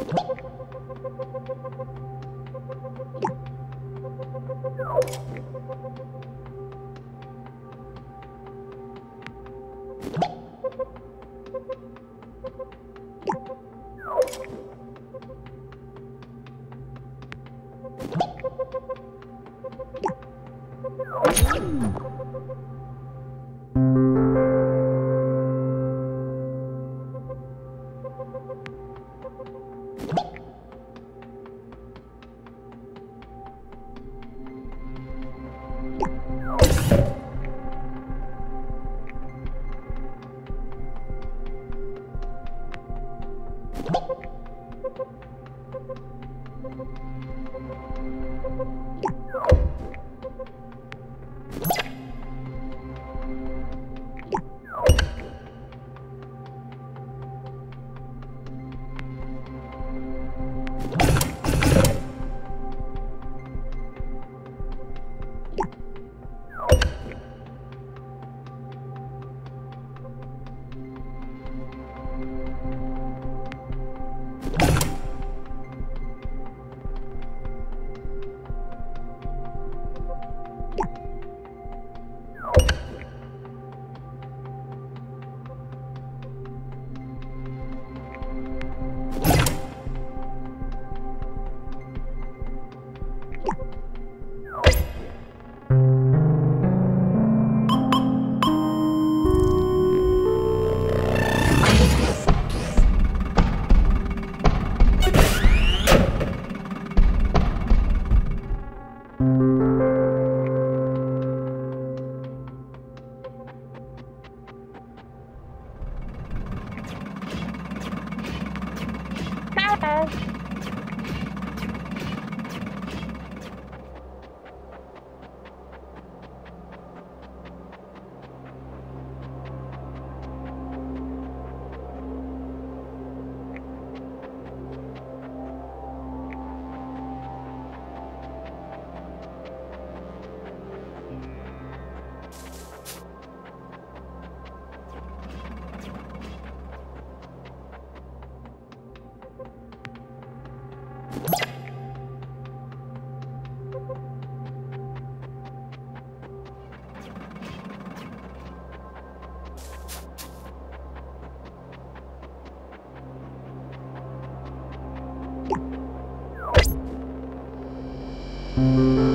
Okay. Oh, my God. Bye. Música